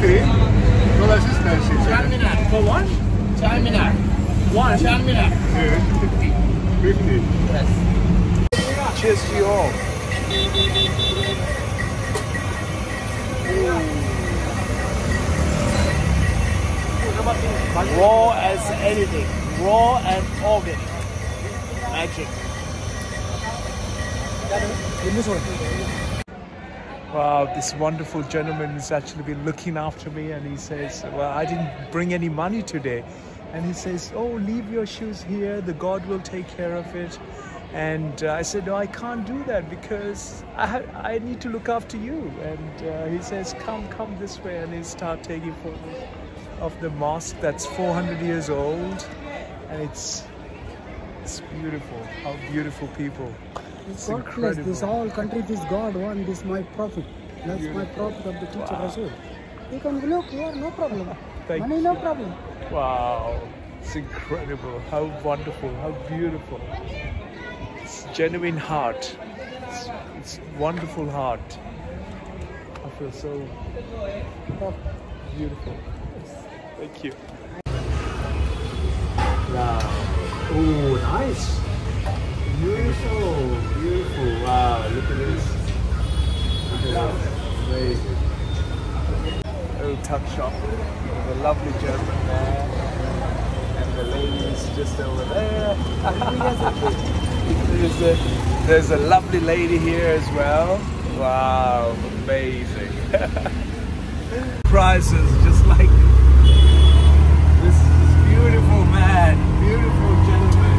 50. Well, that's expensive. Charminar. For one? Charminar. One. Charminar. Yeah. 50. 50. Yes. Cheers to you all. Raw as anything. Raw and organic. Magic. Wow, this wonderful gentleman has actually been looking after me and he says, Well, I didn't bring any money today. And he says, Oh, leave your shoes here, the God will take care of it. And uh, I said, No, I can't do that because I, I need to look after you. And uh, he says, Come, come this way. And he start taking photos of the mosque that's 400 years old. And it's, it's beautiful. How beautiful people. It's It's God place. This incredible. all country, this God one, this my prophet. That's my prophet of the teacher Wow. Rasul. You can look here, no problem. Thank Money, no problem. Wow, it's incredible. How wonderful, how beautiful. It's genuine heart. It's, it's wonderful heart. I feel so beautiful. Thank you. Wow. Oh, nice. Beautiful, beautiful. Wow, look at this. Look at. Amazing. Little tuck shop. A lovely German there. And the ladies just over there. there's, a, there's a lovely lady here as well. Wow, amazing. Prices just like this is beautiful man, beautiful gentleman.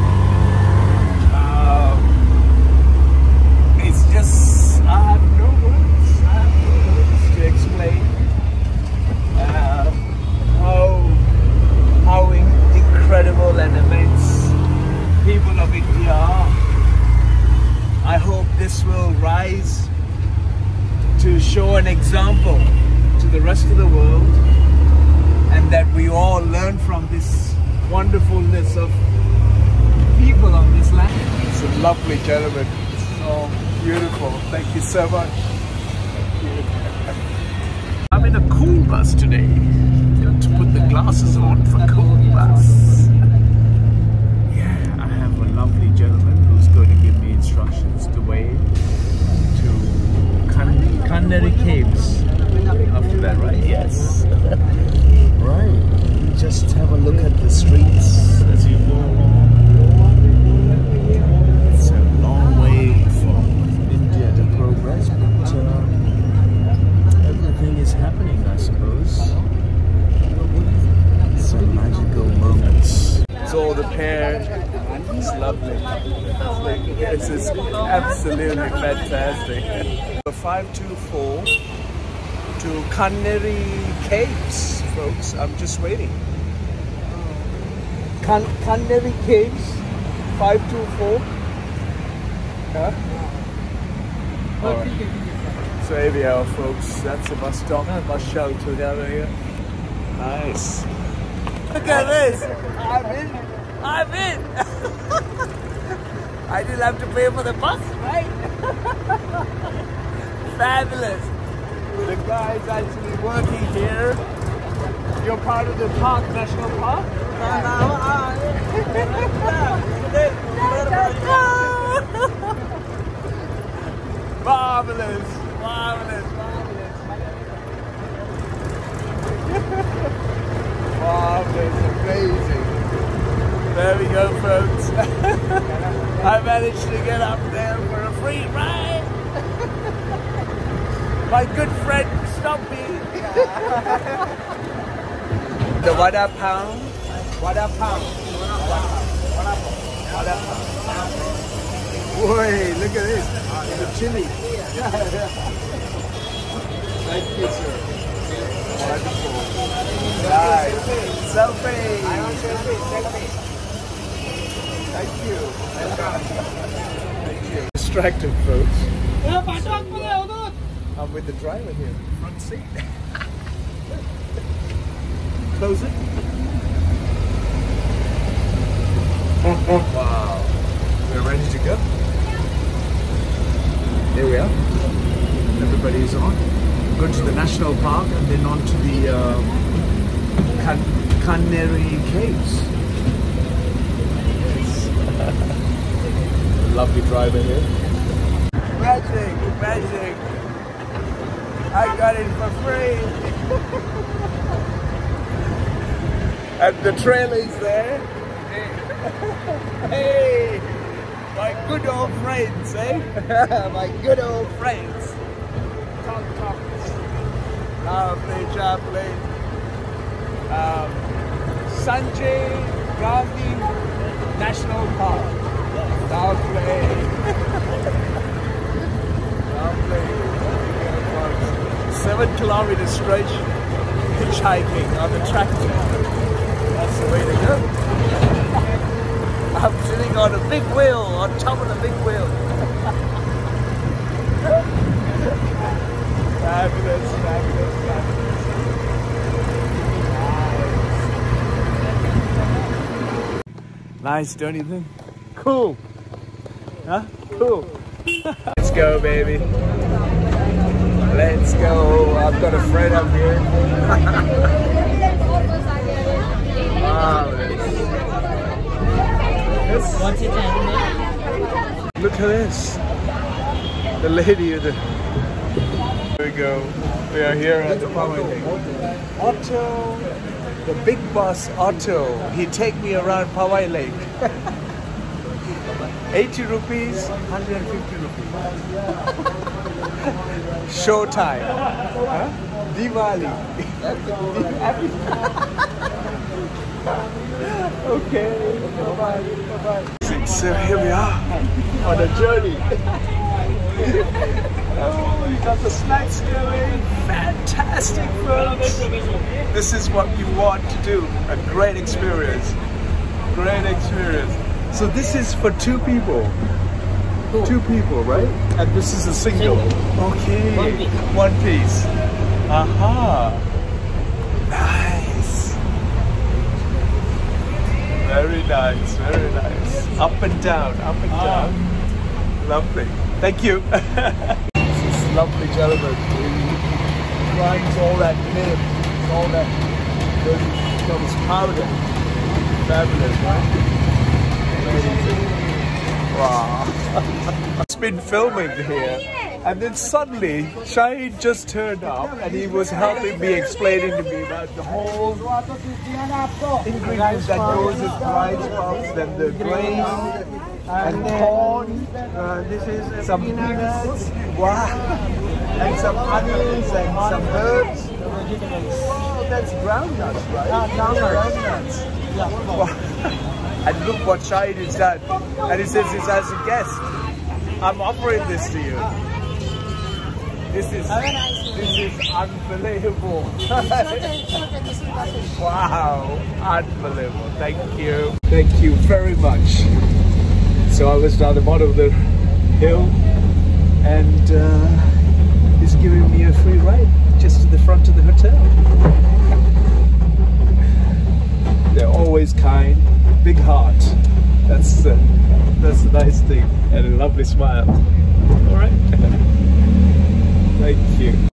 Um, it's just I have no words. I have no words to explain uh, how how in- incredible and immense are. I hope this will rise to show an example to the rest of the world and that we all learn from this wonderfulness of people on this land. It's a lovely gentleman. So beautiful. Thank you so much. I'm in a cool bus today. Got to put the glasses on for cool bus. Yeah, I have a lovely gentleman who's going to give me instructions the way to Kanheri Caves. After that, right? Yes. right. Just have a look at the streets as you go along. It's a long way from India to progress, but uh, everything is happening, I suppose. Some magical moments. It's all repaired. It's lovely. This is absolutely fantastic. 524 to Canary Caves, folks. I'm just waiting. Kan Kanheri Caves, 524. Huh? Alright. So here we are, folks. That's the bus stop, bus shelter down here. Nice. Look at this. I'm in. I'm in. I didn't have to pay for the bus, right? Fabulous. The guy's actually working here. You're part of the park, national park? marvelous, marvelous, marvelous. marvelous, amazing. There we go, folks. I managed to get up there for a free ride. My good friend Stumpy. the Vada Pav. Vada Pav. Vada Pav. Boy, look at this. The chili. Thank you, sir. Wonderful. Nice. Selfie. Thank you. Thank you. Distracted, folks. I'm with the driver here, front seat. Close it. wow. We're ready to go. Here we are. Everybody's on. go to the national park and then on to the uh, Can- Canary Caves. Lovely driver here. Magic, magic. I got it for free. and the trail is there. hey, my good old friends, eh? my good old friends. Talk, talk. Lovely Chaplin. Um, Sanjay Gandhi National Park. Seven kilometer stretch hitchhiking on the tractor. That's the way to go. I'm sitting on a big wheel, on top of the big wheel. fabulous, fabulous, fabulous. Nice, don't you think? Cool. Huh? Cool. Let's go, baby. Let's go. I've got a friend up here. Marvelous. This-. Look at this. The lady of the. Here we go. We are here at the lake. Otto, the big boss Otto. He take me around Powai Lake. 80 rupees, 150 rupees. Showtime. Huh? Diwali. okay. Bye-bye. Bye-bye. So here we are on a journey. oh, we got the snacks going. Fantastic, folks. This is what you want to do. A great experience. So this is for two people. Two people, right? And this is a single. Okay. One piece. One piece. Aha. Nice. Very nice, very nice. Up and down, up and ah. down. Lovely. Thank you. this lovely gentleman. He grinds all that nib, all that dirty becomes powder. Fabulous, right? Wow. It's been filming here. And then suddenly, Shahid just turned up and he was helping me, explaining to me about the whole ingredients that goes with rice puffs, then the grain and corn, Uh, this is some peanuts, wow, and some onions and some herbs. Wow, that's groundnuts, right? Groundnuts. Groundnuts. And look what Shahid is done. And he says this as a guest. I'm offering this to you. This is this is unbelievable. wow, unbelievable. Thank you. Thank you very much. So I was down the bottom of the hill and uh, nice thing and a lovely smile. All right. Thank you.